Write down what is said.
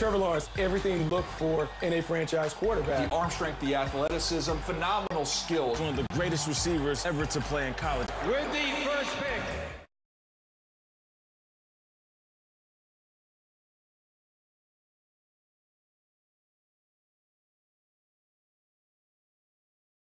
Trevor Lawrence, everything you look for in a franchise quarterback. The arm strength, the athleticism, phenomenal skills. One of the greatest receivers ever to play in college. With the first pick